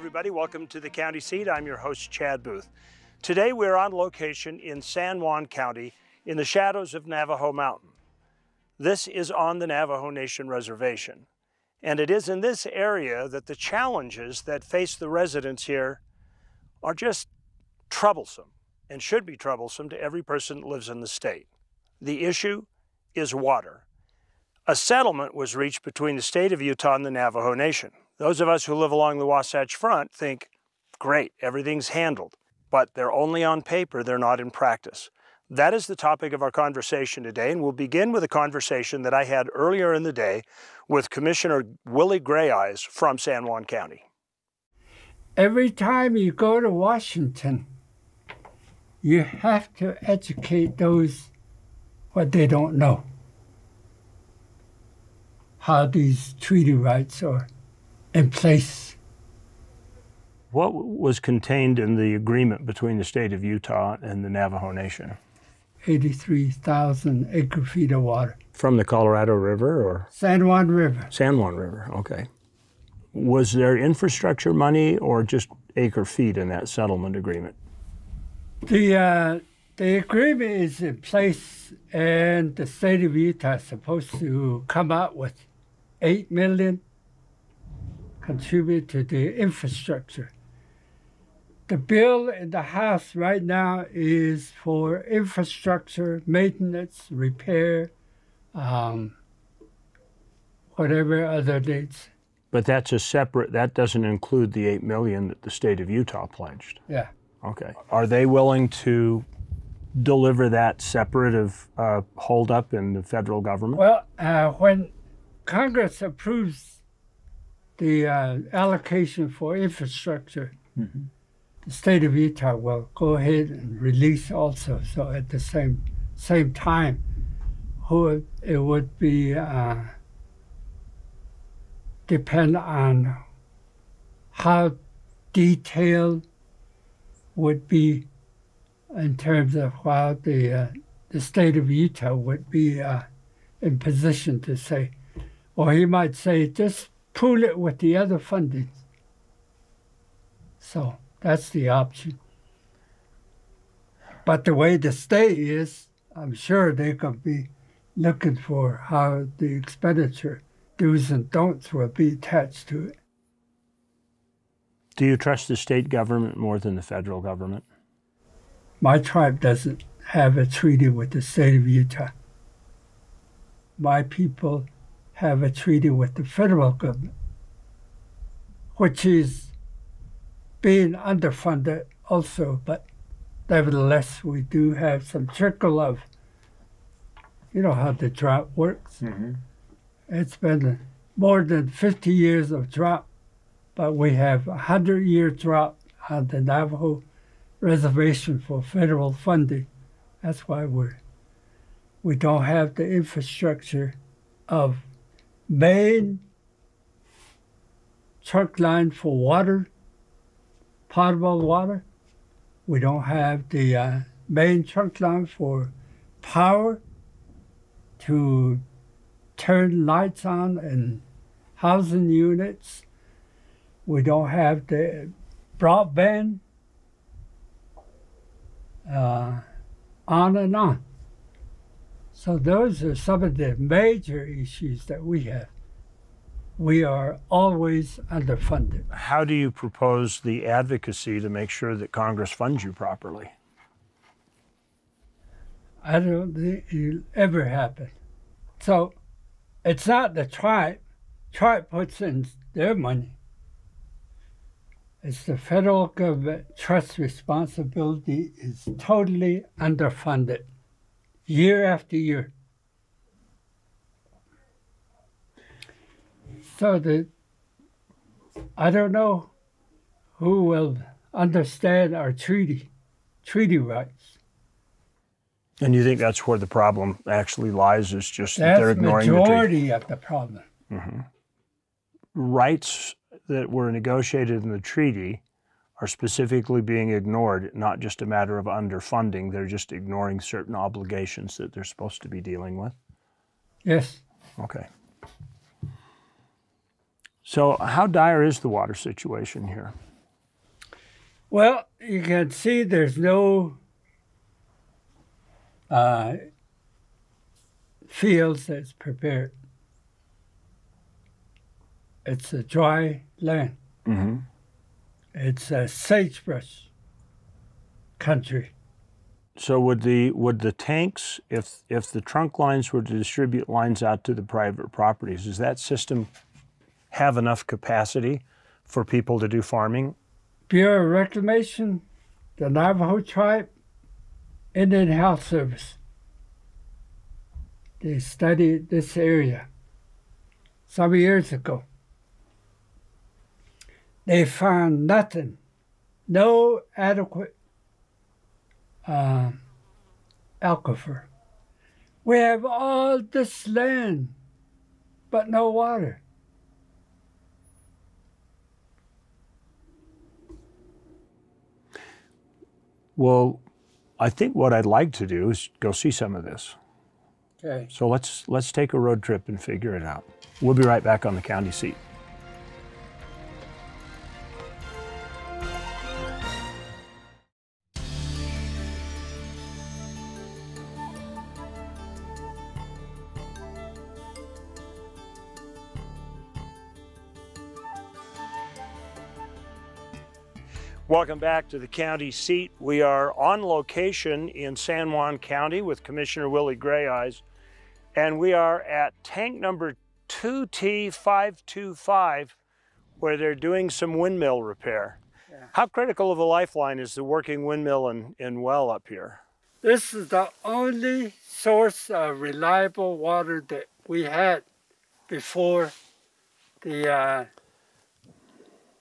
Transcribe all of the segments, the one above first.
everybody. Welcome to the county seat. I'm your host, Chad Booth. Today, we're on location in San Juan County in the shadows of Navajo Mountain. This is on the Navajo Nation Reservation. And it is in this area that the challenges that face the residents here are just troublesome and should be troublesome to every person that lives in the state. The issue is water. A settlement was reached between the state of Utah and the Navajo Nation. Those of us who live along the Wasatch Front think, great, everything's handled. But they're only on paper, they're not in practice. That is the topic of our conversation today, and we'll begin with a conversation that I had earlier in the day with Commissioner Willie Grayeyes from San Juan County. Every time you go to Washington, you have to educate those what they don't know how these treaty rights are in place. What was contained in the agreement between the state of Utah and the Navajo Nation? 83,000 acre feet of water. From the Colorado River or? San Juan River. San Juan River, okay. Was there infrastructure money or just acre feet in that settlement agreement? The, uh, the agreement is in place, and the state of Utah is supposed to come out with 8 million contribute to the infrastructure. The bill in the House right now is for infrastructure, maintenance, repair, um, whatever other needs. But that's a separate, that doesn't include the 8 million that the state of Utah pledged. Yeah. Okay. Are they willing to deliver that separate of uh, holdup in the federal government? Well, uh, when Congress approves the uh, allocation for infrastructure, mm-hmm. the state of Utah will go ahead and release also. So at the same same time, who it would be uh, depend on how detailed would be in terms of how the uh, the state of Utah would be uh, in position to say or he might say, just pool it with the other funding. So that's the option. But the way the state is, I'm sure they could be looking for how the expenditure do's and don'ts will be attached to it. Do you trust the state government more than the federal government? My tribe doesn't have a treaty with the state of Utah. My people have a treaty with the federal government, which is being underfunded also, but nevertheless, we do have some trickle of, you know how the drought works. Mm-hmm. It's been more than 50 years of drought, but we have a 100 year drought on the Navajo reservation for federal funding. That's why we're, we don't have the infrastructure of main trunk line for water, potable water. We don't have the uh, main trunk line for power to turn lights on and housing units. We don't have the broadband uh, on and on. So those are some of the major issues that we have. We are always underfunded. How do you propose the advocacy to make sure that Congress funds you properly? I don't think it'll ever happen. So it's not the tribe. Tribe puts in their money. It's the federal government trust responsibility is totally underfunded year after year. So the I don't know who will understand our treaty, treaty rights. And you think that's where the problem actually lies? Is just that's that they're ignoring the majority of the problem. Mm-hmm. Rights that were negotiated in the treaty are specifically being ignored, not just a matter of underfunding, they're just ignoring certain obligations that they're supposed to be dealing with? Yes. Okay. So, how dire is the water situation here? Well, you can see there's no uh, fields that's prepared. It's a dry land. Mm-hmm. It's a sagebrush country. So would the would the tanks, if if the trunk lines were to distribute lines out to the private properties, does that system have enough capacity for people to do farming? Bureau of Reclamation, the Navajo tribe, Indian Health Service. They studied this area some years ago. They found nothing, no adequate uh, aquifer. We have all this land, but no water. Well, I think what I'd like to do is go see some of this. Okay. So let's let's take a road trip and figure it out. We'll be right back on the county seat. Welcome back to the county seat. We are on location in San Juan County with Commissioner Willie Grayeyes, and we are at tank number 2T525 where they're doing some windmill repair. Yeah. How critical of a lifeline is the working windmill and, and well up here? This is the only source of reliable water that we had before the uh,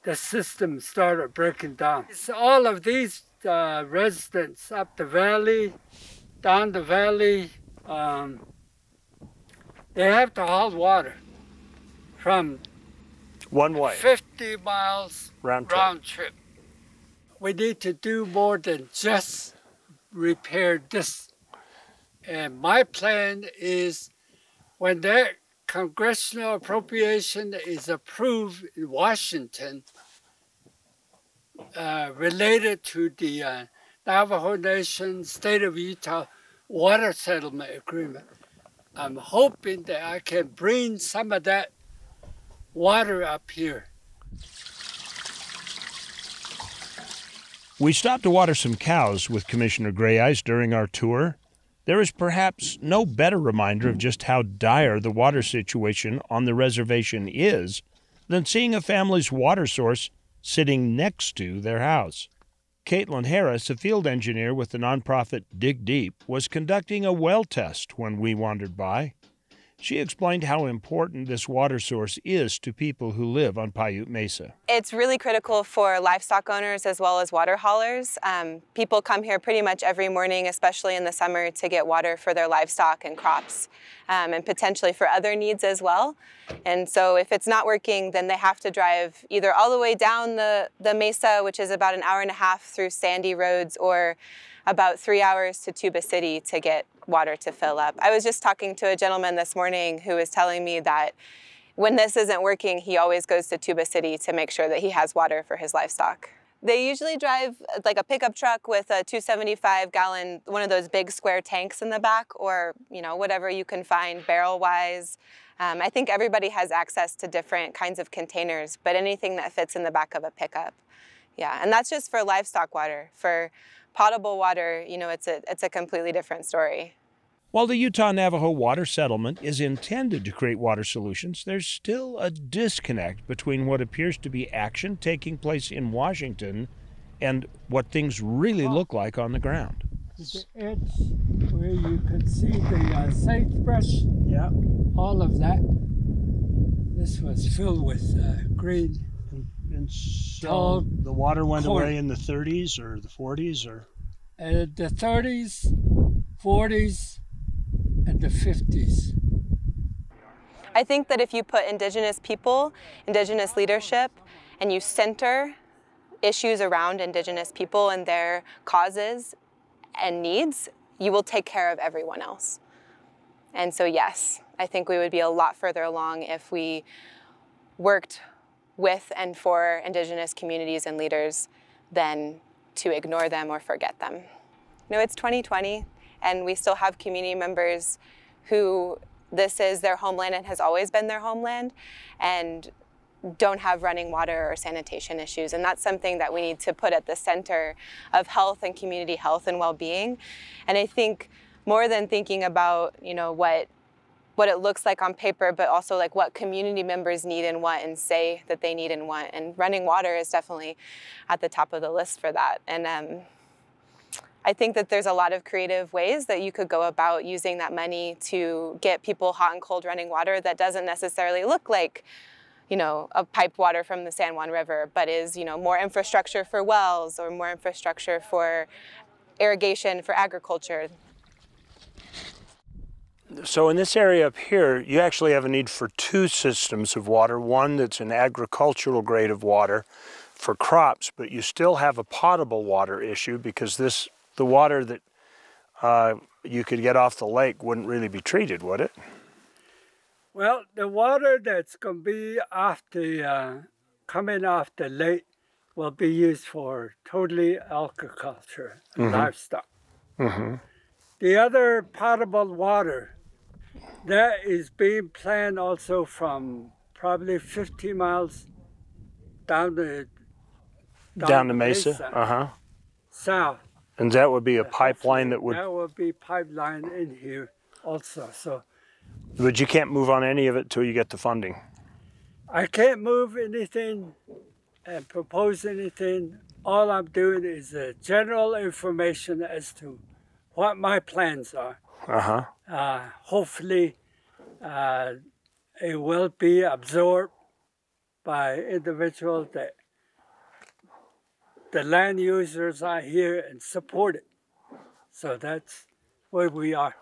the system started breaking down. It's all of these uh, residents up the valley, down the valley, um, they have to haul water from One way, 50 miles round trip. round trip. We need to do more than just repair this. And my plan is when that congressional appropriation is approved in Washington uh, related to the uh, Navajo Nation State of Utah Water Settlement Agreement. I'm hoping that I can bring some of that water up here. We stopped to water some cows with Commissioner Grayeyes during our tour. There is perhaps no better reminder of just how dire the water situation on the reservation is than seeing a family's water source sitting next to their house. Kaitlin Harris, a field engineer with the nonprofit Dig Deep, was conducting a well test when we wandered by. She explained how important this water source is to people who live on Piute Mesa. It's really critical for livestock owners as well as water haulers. Um, people come here pretty much every morning, especially in the summer, to get water for their livestock and crops, um, and potentially for other needs as well. And so if it's not working, then they have to drive either all the way down the, the mesa, which is about an hour and a half through sandy roads, or about three hours to Tuba City to get water to fill up. I was just talking to a gentleman this morning who was telling me that when this isn't working, he always goes to Tuba City to make sure that he has water for his livestock. They usually drive like a pickup truck with a 275 gallon, one of those big square tanks in the back, or you know whatever you can find barrel wise. Um, I think everybody has access to different kinds of containers, but anything that fits in the back of a pickup. Yeah, and that's just for livestock water. For potable water, you know, it's a it's a completely different story. While the Utah Navajo Water Settlement is intended to create water solutions, there's still a disconnect between what appears to be action taking place in Washington and what things really look like on the ground. To the edge where you can see the uh, sagebrush, Yeah. all of that. This was filled with uh, green. And so Tall the water went corn. away in the 30s or the 40s or uh, And the 30s, 40s, and the 50s. I think that if you put Indigenous people, Indigenous leadership, and you center issues around Indigenous people and their causes and needs, you will take care of everyone else. And so, yes, I think we would be a lot further along if we worked with and for Indigenous communities and leaders than to ignore them or forget them. You know, it's 2020 and we still have community members who this is their homeland and has always been their homeland and don't have running water or sanitation issues. And that's something that we need to put at the center of health and community health and well-being. And I think more than thinking about, you know, what what it looks like on paper, but also like what community members need and want and say that they need and want. And running water is definitely at the top of the list for that. And um, I think that there's a lot of creative ways that you could go about using that money to get people hot and cold running water that doesn't necessarily look like you know, a piped water from the San Juan River, but is, you know, more infrastructure for wells or more infrastructure for irrigation for agriculture. So in this area up here, you actually have a need for two systems of water. One that's an agricultural grade of water for crops, but you still have a potable water issue because this the water that uh, you could get off the lake wouldn't really be treated, would it? Well, the water that's going to be off the uh, coming off the lake will be used for totally agriculture, mm-hmm. livestock. Mm-hmm. The other potable water that is being planned also from probably 50 miles down the down, down the mesa, mesa uh huh, south. And that would be a pipeline that would that would be pipeline in here also. So, but you can't move on any of it till you get the funding. I can't move anything and propose anything. All I'm doing is a general information as to what my plans are. Uh-huh. Uh, hopefully, uh, it will be absorbed by individuals that the land users are here and support it. So that's where we are.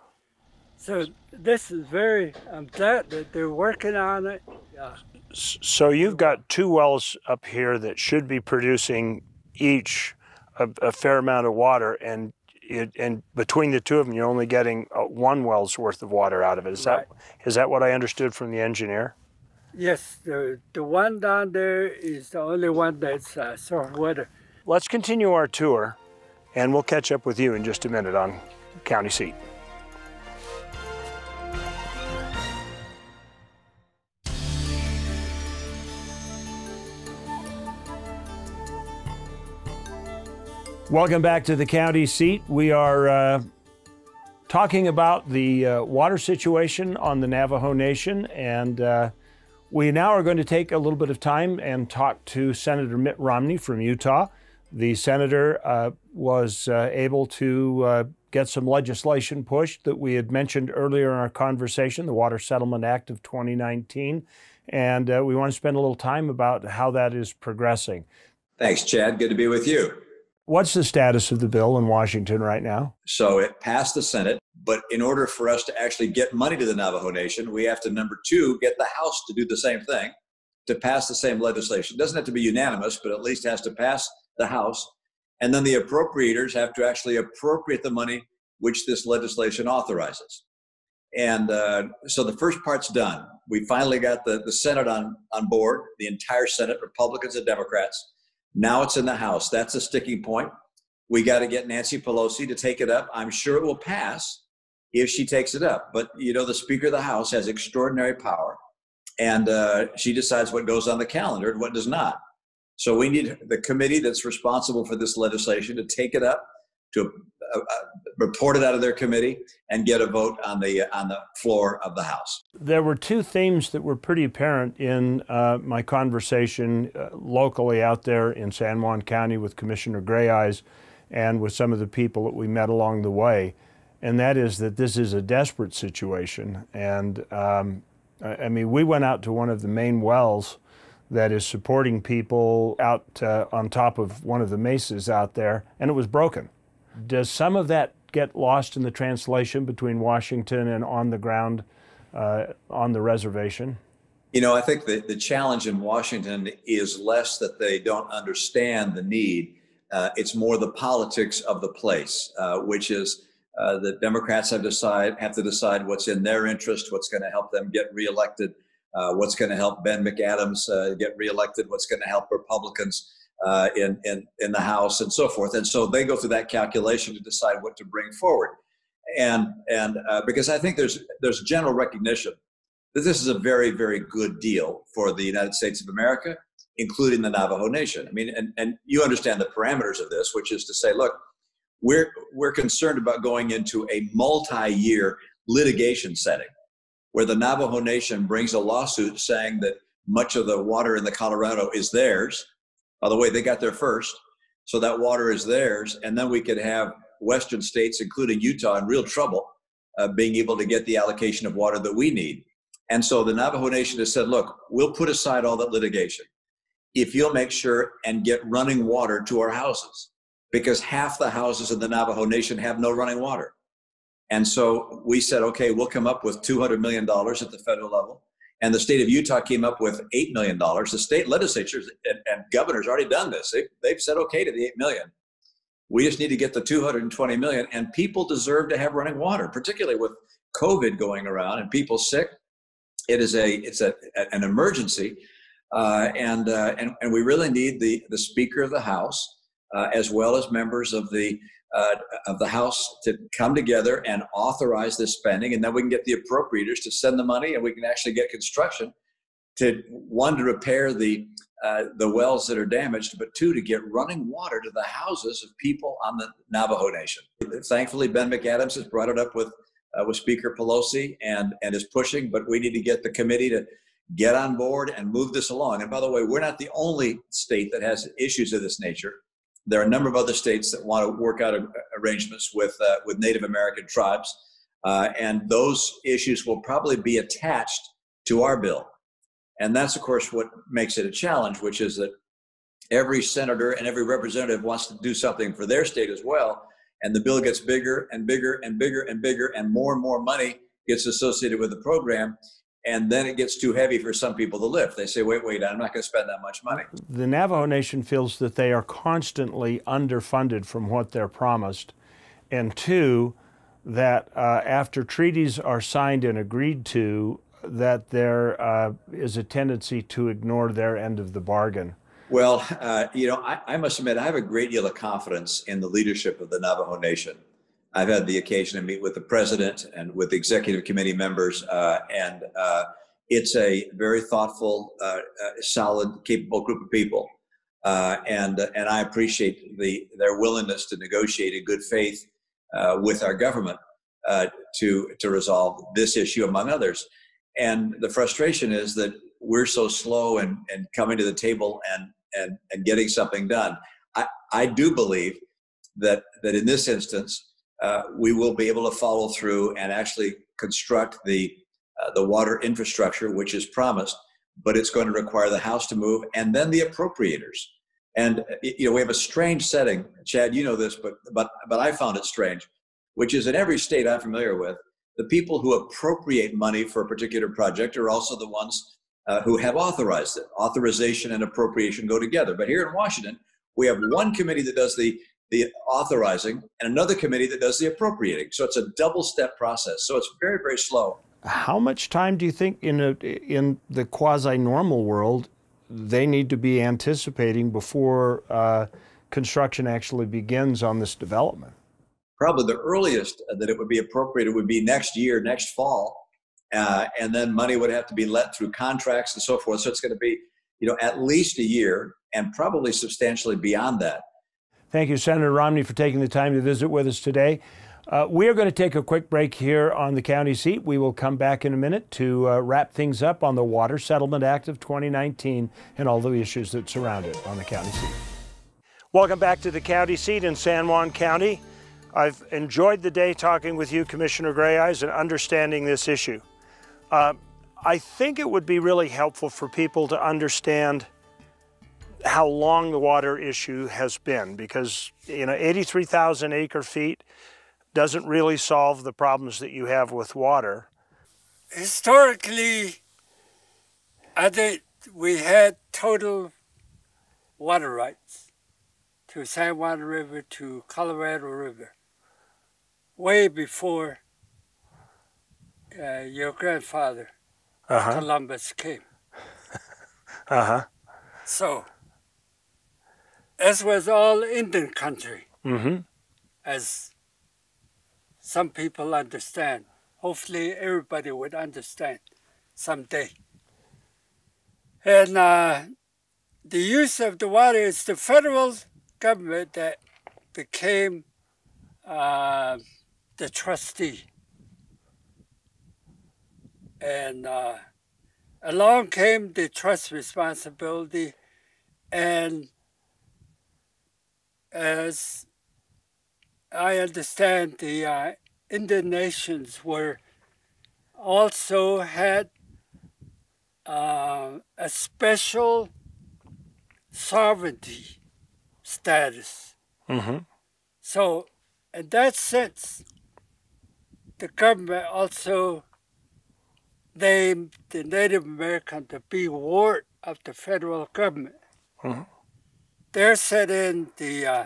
So this is very, I'm glad that they're working on it. Uh, so you've got two wells up here that should be producing each a, a fair amount of water, and it, and between the two of them, you're only getting uh, one well's worth of water out of it. Is right. that is that what I understood from the engineer? Yes, the the one down there is the only one that's uh, soft water. Let's continue our tour, and we'll catch up with you in just a minute on County Seat. Welcome back to the county seat. We are uh, talking about the uh, water situation on the Navajo Nation, and uh, we now are going to take a little bit of time and talk to Senator Mitt Romney from Utah. The senator uh, was uh, able to uh, get some legislation pushed that we had mentioned earlier in our conversation, the Water Settlement Act of 2019, and we want to spend a little time about how that is progressing. Thanks, Chad. Good to be with you. What's the status of the bill in Washington right now? So it passed the Senate, but in order for us to actually get money to the Navajo Nation, we have to, number two, get the House to do the same thing, to pass the same legislation. It doesn't have to be unanimous, but at least has to pass the House. And then the appropriators have to actually appropriate the money which this legislation authorizes. And uh, so the first part's done. We finally got the, the Senate on, on board, the entire Senate, Republicans and Democrats. Now it's in the House. That's a sticking point. We got to get Nancy Pelosi to take it up. I'm sure it will pass if she takes it up. But, you know, the Speaker of the House has extraordinary power, and uh, she decides what goes on the calendar and what does not. So we need the committee that's responsible for this legislation to take it up to uh, uh, report it out of their committee and get a vote on the on the floor of the House. There were two themes that were pretty apparent in uh, my conversation uh, locally out there in San Juan County with Commissioner Grayeyes and with some of the people that we met along the way, and that is that this is a desperate situation. And um, I mean, we went out to one of the main wells that is supporting people out uh, on top of one of the mesas out there, and it was broken. Does some of that get lost in the translation between Washington and on the ground uh, on the reservation? You know, I think that the challenge in Washington is less that they don't understand the need. Uh, it's more the politics of the place, uh, which is uh, the Democrats have decide have to decide what's in their interest, what's going to help them get reelected, uh, what's going to help Ben McAdams uh, get reelected, what's going to help Republicans uh, in, in, in the House and so forth. And so they go through that calculation to decide what to bring forward. And, and uh, because I think there's, there's general recognition that this is a very, very good deal for the United States of America, including the Navajo Nation. I mean, and, and you understand the parameters of this, which is to say, look, we're, we're concerned about going into a multi year litigation setting where the Navajo Nation brings a lawsuit saying that much of the water in the Colorado is theirs. By the way, they got there first, so that water is theirs. And then we could have Western states, including Utah, in real trouble uh, being able to get the allocation of water that we need. And so the Navajo Nation has said, look, we'll put aside all that litigation if you'll make sure and get running water to our houses, because half the houses in the Navajo Nation have no running water. And so we said, okay, we'll come up with $200 million at the federal level. And the state of Utah came up with $8 million. The state legislatures and, and governors already done this. They, they've said okay to the 8 million. We just need to get the 220 million. And people deserve to have running water, particularly with COVID going around and people sick. It is a, it's a, an emergency. Uh, and, uh, and, and we really need the, the Speaker of the House, uh, as well as members of the uh, of the House to come together and authorize this spending, and then we can get the appropriators to send the money, and we can actually get construction to one to repair the uh, the wells that are damaged, but two to get running water to the houses of people on the Navajo Nation. Thankfully, Ben McAdams has brought it up with uh, with Speaker Pelosi and and is pushing, but we need to get the committee to get on board and move this along. And by the way, we're not the only state that has issues of this nature. There are a number of other states that want to work out arrangements with uh, with Native American tribes, uh, and those issues will probably be attached to our bill. And that's, of course, what makes it a challenge, which is that every senator and every representative wants to do something for their state as well. And the bill gets bigger and bigger and bigger and bigger, and more and more money gets associated with the program and then it gets too heavy for some people to lift. They say, wait, wait, I'm not going to spend that much money. The Navajo Nation feels that they are constantly underfunded from what they're promised. And two, that uh, after treaties are signed and agreed to, that there uh, is a tendency to ignore their end of the bargain. Well, uh, you know, I, I must admit, I have a great deal of confidence in the leadership of the Navajo Nation. I've had the occasion to meet with the president and with executive committee members, uh, and uh, it's a very thoughtful, uh, uh solid, capable group of people. Uh, and and I appreciate the their willingness to negotiate in good faith uh, with our government to to resolve this issue among others. And the frustration is that we're so slow in, in coming to the table and and and getting something done. I, I do believe that that in this instance uh, we will be able to follow through and actually construct the uh, the water infrastructure which is promised but it's going to require the house to move and then the appropriators. And you know we have a strange setting. Chad you know this but but but i found it strange which is in every state i'm familiar with the people who appropriate money for a particular project are also the ones uh, who have authorized it. Authorization and appropriation go together. But here in washington we have one committee that does the the authorizing and another committee that does the appropriating. So it's a double step process. So it's very, very slow. How much time do you think in a, in the quasi normal world they need to be anticipating before uh, construction actually begins on this development? Probably the earliest that it would be appropriated would be next year, next fall. Uh, and then money would have to be let through contracts and so forth. So it's going to be, you know, at least a year and probably substantially beyond that. Thank you, Senator Romney, for taking the time to visit with us today. Uh, we are going to take a quick break here on the county seat. We will come back in a minute to uh, wrap things up on the Water Settlement Act of 2019 and all the issues that surround it on the county seat. Welcome back to the county seat in San Juan County. I've enjoyed the day talking with you, Commissioner Grayeyes, and understanding this issue. Uh, I think it would be really helpful for people to understand how long the water issue has been because you know 83,000 acre feet doesn't really solve the problems that you have with water. Historically, I think we had total water rights to San Juan River to Colorado River way before uh, your grandfather uh -huh. Columbus came. uh huh. So as was all Indian country, Mm-hmm. as some people understand. Hopefully, everybody would understand someday. And uh, the use of the water is the federal government that became uh, the trustee. And uh, along came the trust responsibility, and as I understand, the uh, Indian nations were also had uh, a special sovereignty status. Mm-hmm. So, in that sense, the government also named the Native American to be ward of the federal government. Mhm. There set in the uh,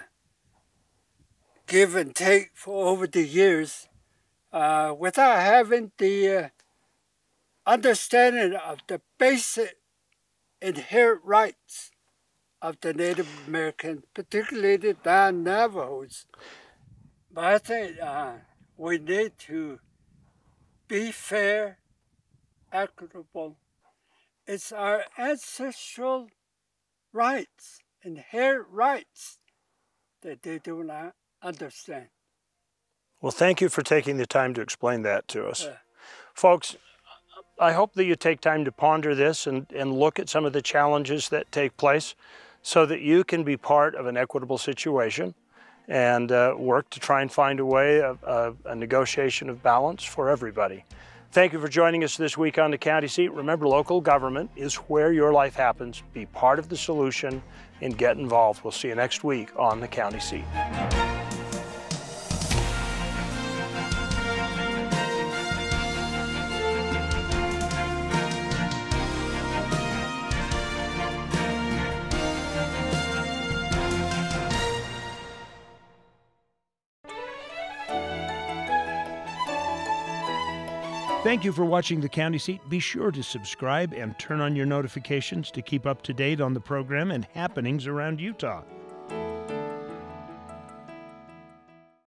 give and take for over the years uh, without having the uh, understanding of the basic inherent rights of the Native American, particularly the non Navajos. But I think uh, we need to be fair, equitable. It's our ancestral rights, inherent rights, that they do not understand. Well, thank you for taking the time to explain that to us. Yeah. Folks, I hope that you take time to ponder this and, and look at some of the challenges that take place so that you can be part of an equitable situation and uh, work to try and find a way of, of a negotiation of balance for everybody. Thank you for joining us this week on the county seat. Remember, local government is where your life happens. Be part of the solution and get involved. We'll see you next week on the county seat. Thank you for watching the County Seat. Be sure to subscribe and turn on your notifications to keep up to date on the program and happenings around Utah.